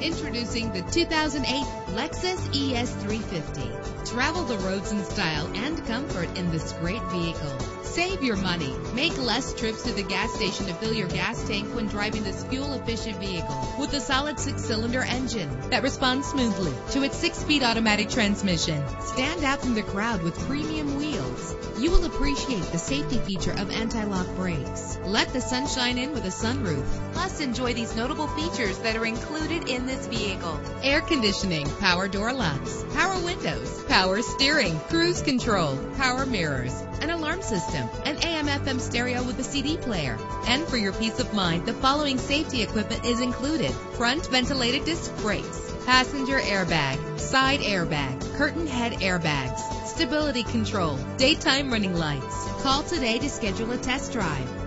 Introducing the 2008 Lexus ES350. Travel the roads in style and comfort in this great vehicle. Save your money. Make less trips to the gas station to fill your gas tank when driving this fuel-efficient vehicle. With a solid six-cylinder engine that responds smoothly to its six-speed automatic transmission. Stand out from the crowd with premium wheels. You will appreciate the safety feature of anti-lock brakes. Let the sunshine in with a sunroof. Plus, enjoy these notable features that are included in this vehicle. Air conditioning, power door locks, power windows, power steering, cruise control, power mirrors, an alarm system, an AM FM stereo with a CD player. And for your peace of mind, the following safety equipment is included. Front ventilated disc brakes, passenger airbag, side airbag, curtain head airbags, stability control, daytime running lights. Call today to schedule a test drive.